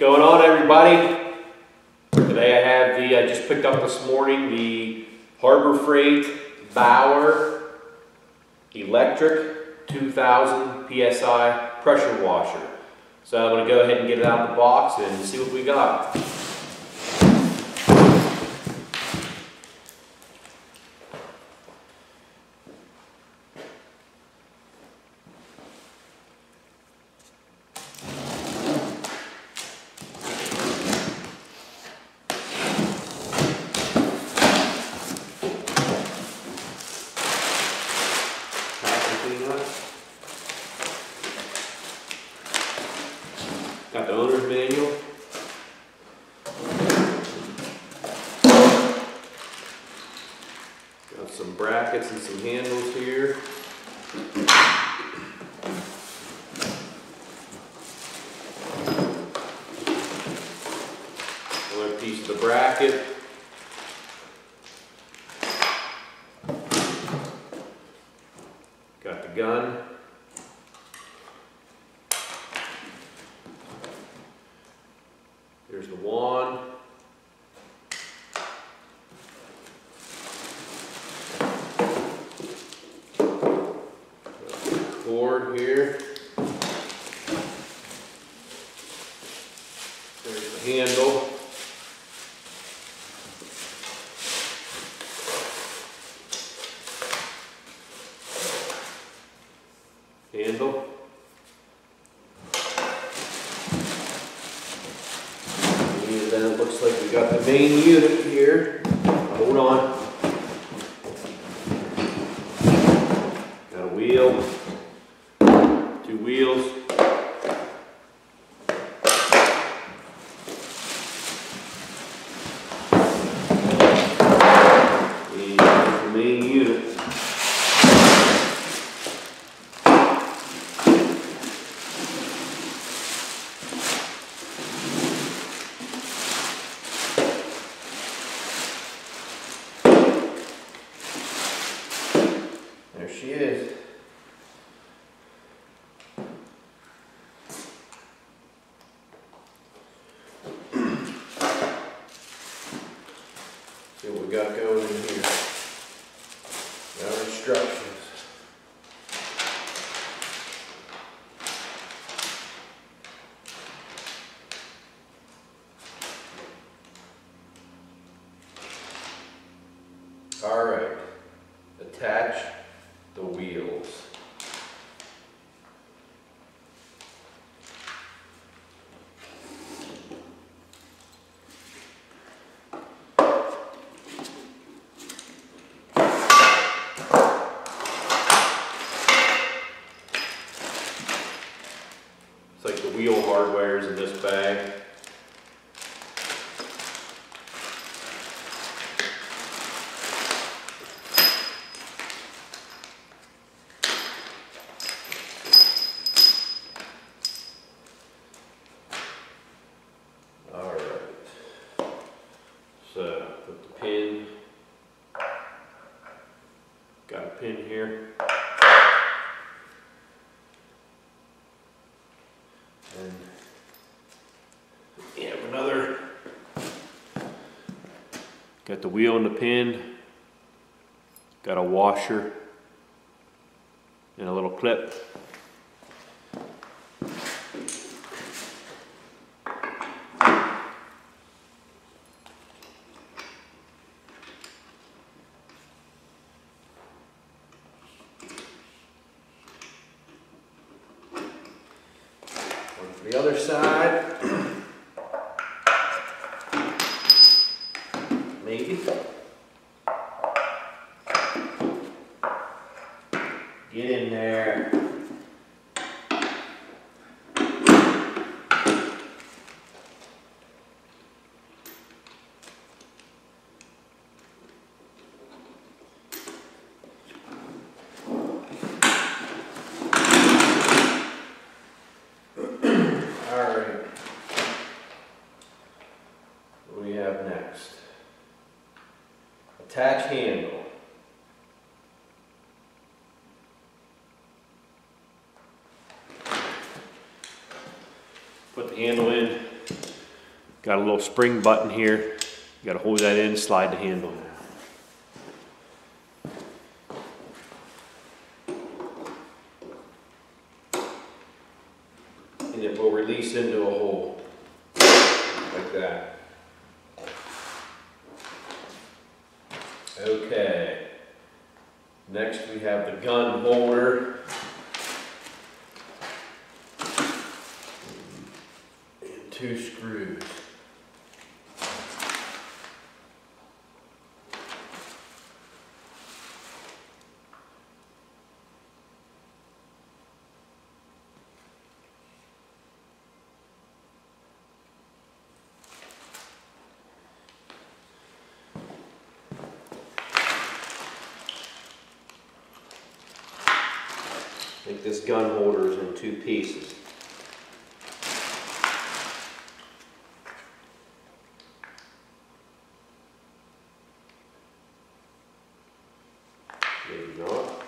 going on, everybody? Today I have the, I just picked up this morning, the Harbor Freight Bauer Electric 2000 PSI pressure washer. So I'm gonna go ahead and get it out of the box and see what we got. Up. Got the owner's manual. Got some brackets and some handles here. Another piece of the bracket. Got the gun. Here's the wand. Cord here. There's the. Handle. And then it looks like we got the main unit here. Hold on. Got a wheel, two wheels. And there's the main unit. There she is. See what we got going in here. Got our instructions. All right, attach the wheels. It's like the wheel hardware is in this bag. All right. So put the pin. Got a pin here. And you have another. Got the wheel and the pin. Got a washer and a little clip. One for the other side. Maybe. Get in there. Alright. What do we have next? Put the handle in. Got a little spring button here. You gotta hold that in, slide the handle down. And it will release into a hole, like that. Okay. Next, we have the gun holder. And two screws. Think this gun holder is in two pieces. Maybe not.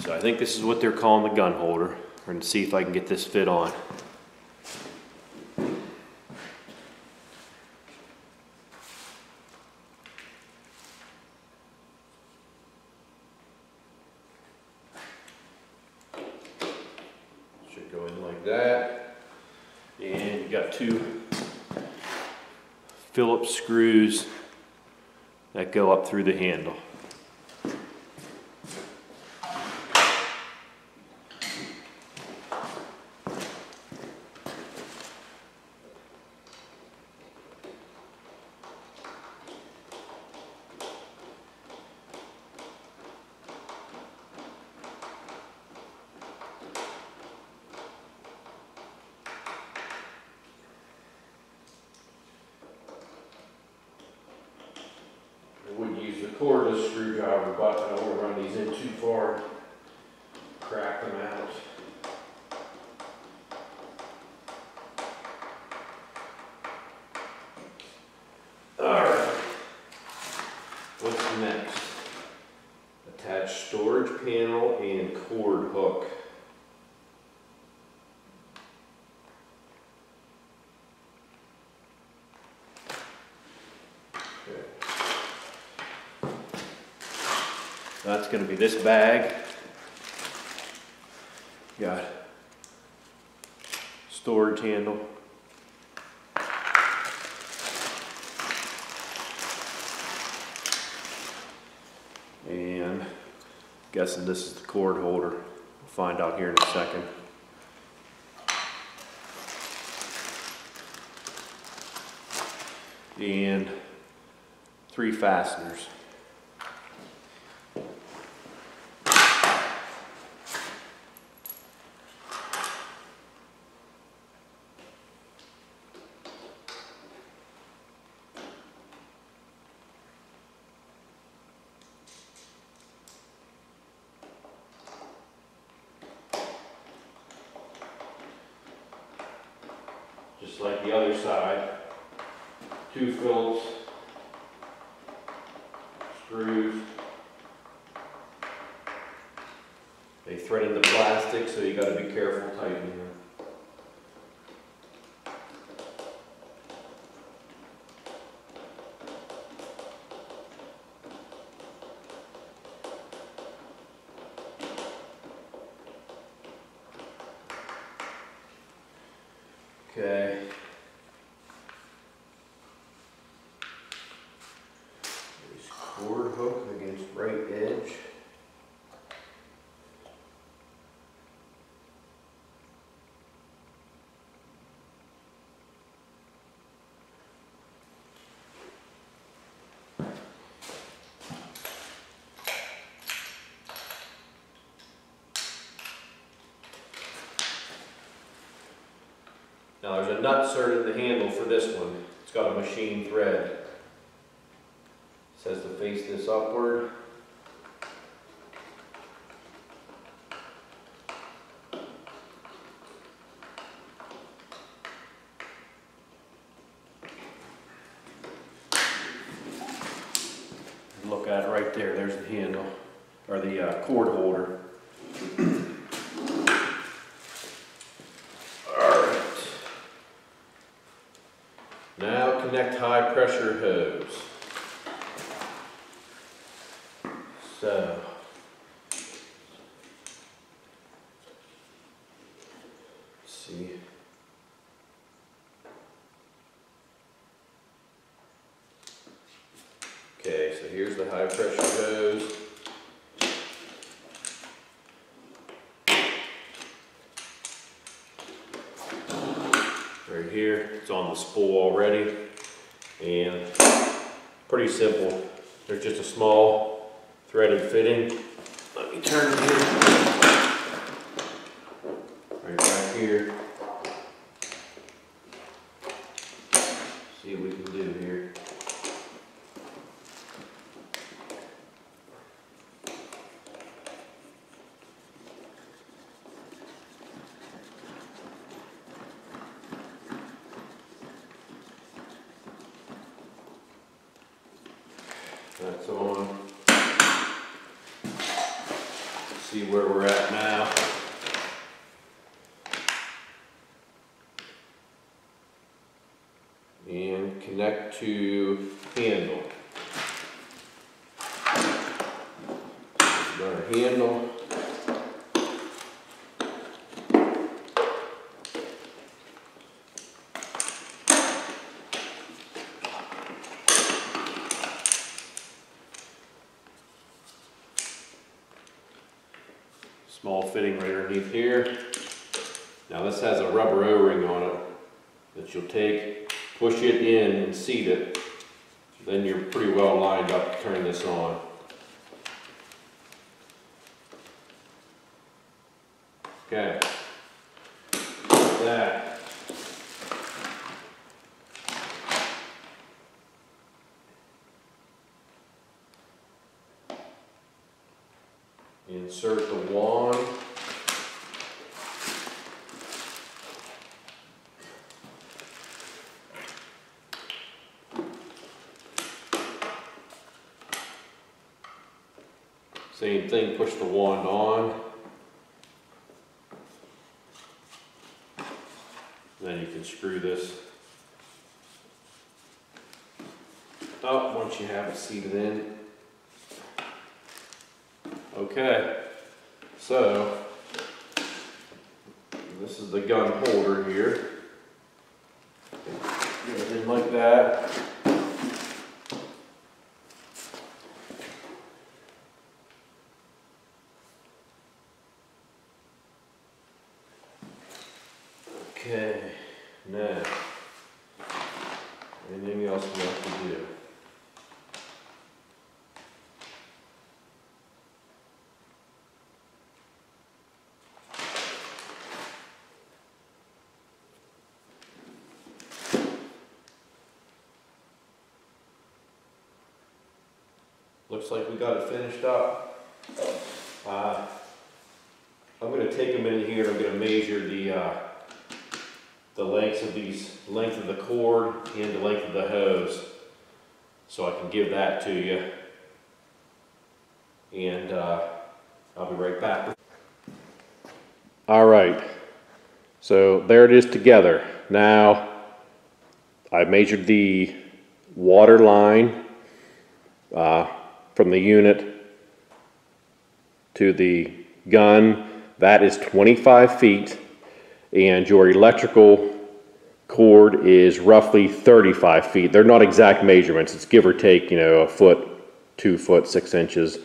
So I think this is what they're calling the gun holder. We're gonna see if I can get this fit on. Should go in like that. And you got two Phillips screws that go up through the handle. I wouldn't use the cordless screwdriver, but I don't want to run these in too far, crack them out. Alright. What's next? Attach storage panel and cord hook. Okay. That's gonna be this bag. Got storage handle. And guessing this is the cord holder. We'll find out here in a second. And three fasteners. just like the other side. Two Phillips screws. They thread in the plastic, so you gotta be careful tightening them. Okay. There's cord hook against right edge. Now there's a nut in the handle for this one. It's got a machine thread. Says to face this upward. Look at it right there, there's the handle, or the uh, cord holder. connect high pressure hose. So. See. Okay, so here's the high pressure hose. Right here, it's on the spool already. Pretty simple. There's just a small threaded fitting. Let me turn here. Right back here. See what we can do here. That's on. See where we're at now. And connect to handle. Got our handle. Small fitting right underneath here. Now this has a rubber O-ring on it that you'll take, push it in and seat it. Then you're pretty well lined up to turn this on. Okay. That. Insert the wand. Same thing, push the wand on. Then you can screw this up once you have it seated in. Okay, so this is the gun holder here. Get it in like that. Okay, now, anything else we have to do? Looks like we got it finished up. Uh, I'm gonna take a minute here, I'm gonna measure the, uh, the lengths of these, length of the cord and the length of the hose. So I can give that to you. And, uh, I'll be right back. All right, so there it is together. Now, I measured the water line, uh, from the unit to the gun. That is 25 feet and your electrical cord is roughly 35 feet. They're not exact measurements. It's give or take, you know, a foot, two foot, six inches.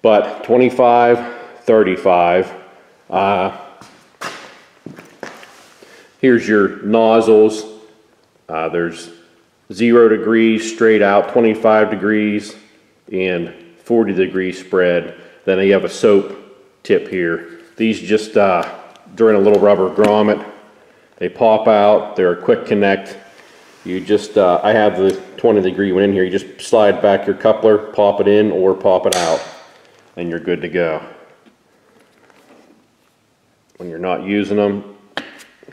But 25, 35. Uh, here's your nozzles. Uh, there's zero degrees straight out, 25 degrees, and 40 degree spread. Then you have a soap tip here. These just uh, during a little rubber grommet. They pop out, they're a quick connect. You just, uh, I have the 20 degree one in here, you just slide back your coupler, pop it in or pop it out, and you're good to go. When you're not using them,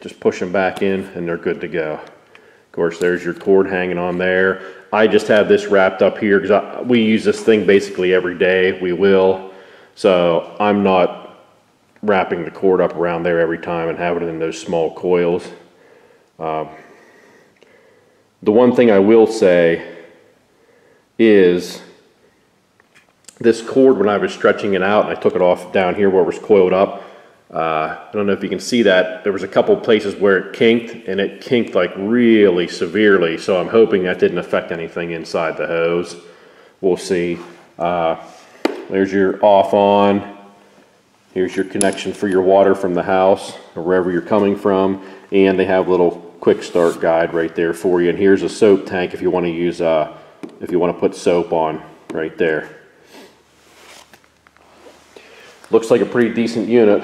just push them back in and they're good to go. Of course, there's your cord hanging on there. I just have this wrapped up here because we use this thing basically every day, we will. So I'm not wrapping the cord up around there every time and having it in those small coils. Um, the one thing I will say is this cord, when I was stretching it out, and I took it off down here where it was coiled up, uh, I don't know if you can see that, there was a couple places where it kinked, and it kinked like really severely, so I'm hoping that didn't affect anything inside the hose. We'll see. Uh, there's your off on. Here's your connection for your water from the house, or wherever you're coming from, and they have a little quick start guide right there for you. And here's a soap tank if you want to use, uh, if you want to put soap on right there. Looks like a pretty decent unit.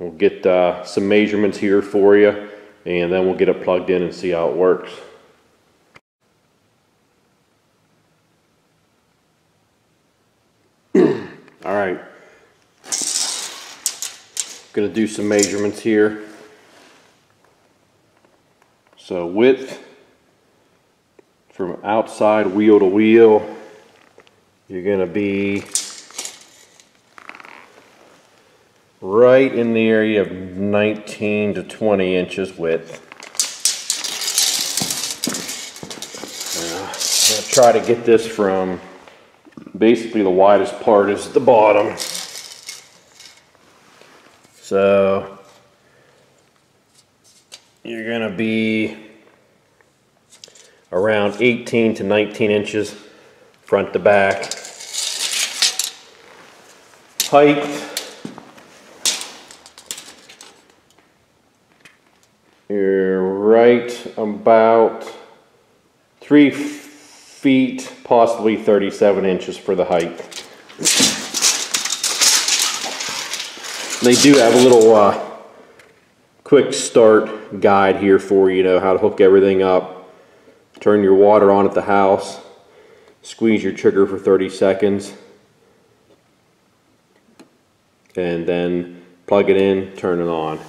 We'll get uh, some measurements here for you and then we'll get it plugged in and see how it works. All right. Gonna do some measurements here. So width from outside wheel to wheel, you're gonna be right in the area of 19 to 20 inches width. Uh, I'm gonna try to get this from basically the widest part is at the bottom. So you're gonna be around 18 to 19 inches front to back. Height. You're right about three feet, possibly 37 inches for the height. They do have a little uh, quick start guide here for you, know, how to hook everything up. Turn your water on at the house. Squeeze your trigger for 30 seconds. And then plug it in, turn it on.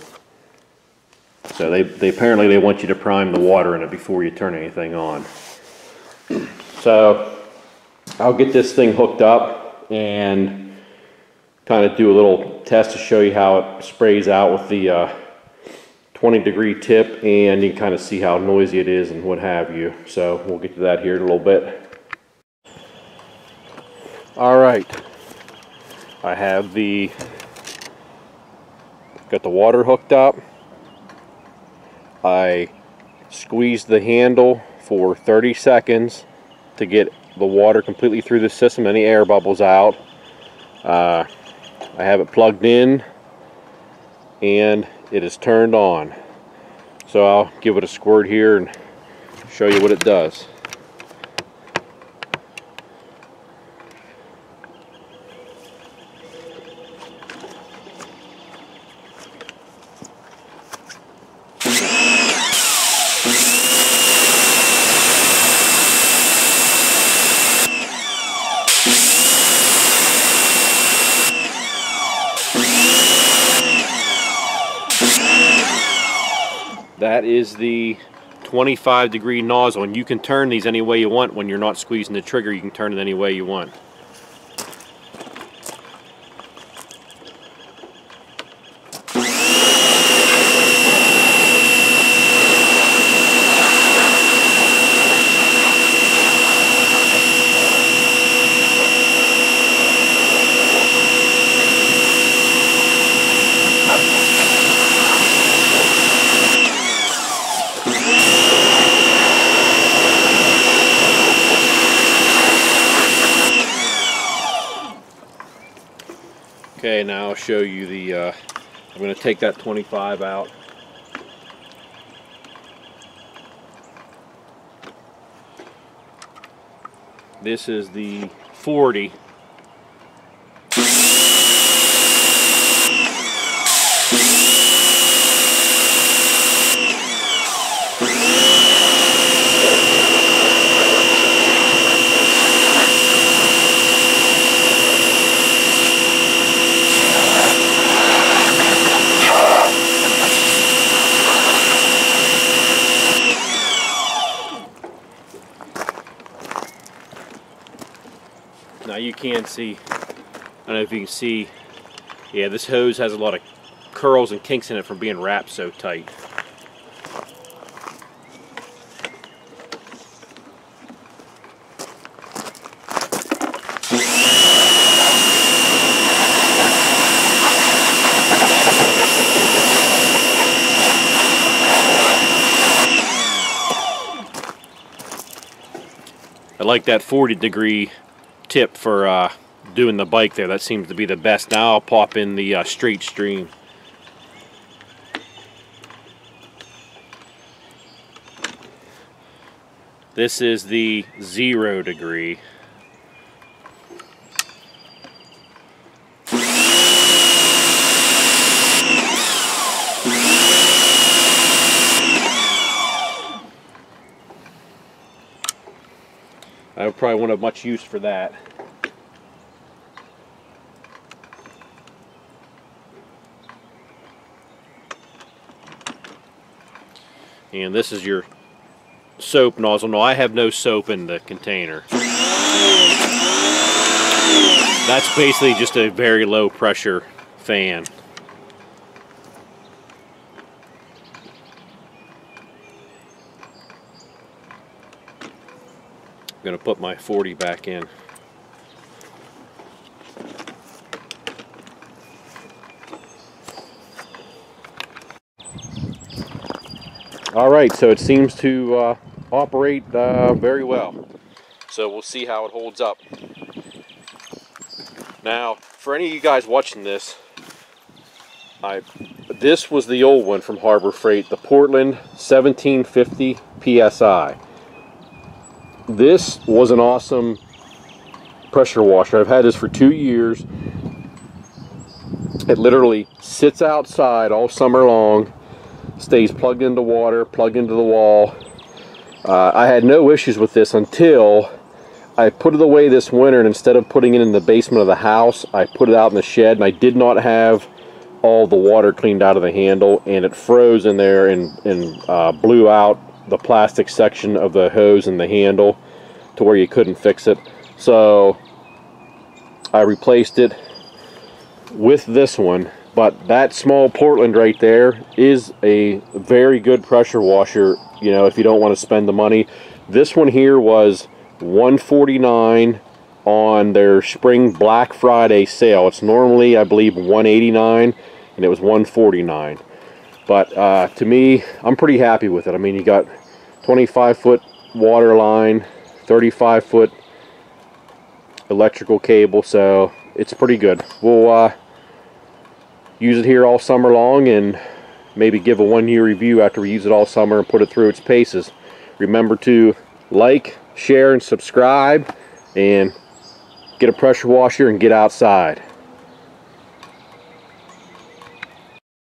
So they, they apparently they want you to prime the water in it before you turn anything on. So I'll get this thing hooked up and kind of do a little test to show you how it sprays out with the uh, 20 degree tip and you can kind of see how noisy it is and what have you. So we'll get to that here in a little bit. All right, I have the, got the water hooked up. I squeezed the handle for 30 seconds to get the water completely through the system, any air bubbles out. Uh, I have it plugged in and it is turned on. So I'll give it a squirt here and show you what it does. Is the 25 degree nozzle and you can turn these any way you want when you're not squeezing the trigger you can turn it any way you want. Now I'll show you the, uh, I'm going to take that 25 out. This is the 40. can see, I don't know if you can see, yeah, this hose has a lot of curls and kinks in it from being wrapped so tight. I like that 40 degree tip for uh, doing the bike there. That seems to be the best. Now I'll pop in the uh, straight stream. This is the zero degree. I probably won't have much use for that. And this is your soap nozzle. No, I have no soap in the container. That's basically just a very low pressure fan. Going to put my 40 back in. All right, so it seems to uh, operate uh, very well. So we'll see how it holds up. Now, for any of you guys watching this, I this was the old one from Harbor Freight, the Portland 1750 PSI. This was an awesome pressure washer. I've had this for two years. It literally sits outside all summer long stays plugged into water, plugged into the wall. Uh, I had no issues with this until I put it away this winter and instead of putting it in the basement of the house, I put it out in the shed and I did not have all the water cleaned out of the handle and it froze in there and, and uh, blew out the plastic section of the hose and the handle to where you couldn't fix it. So I replaced it with this one but that small Portland right there is a very good pressure washer, you know, if you don't want to spend the money. This one here was 149 on their spring Black Friday sale. It's normally, I believe, 189 and it was 149. But uh, to me, I'm pretty happy with it. I mean, you got 25 foot water line, 35 foot electrical cable, so it's pretty good. We'll uh, use it here all summer long and maybe give a one year review after we use it all summer and put it through its paces. Remember to like, share, and subscribe and get a pressure washer and get outside.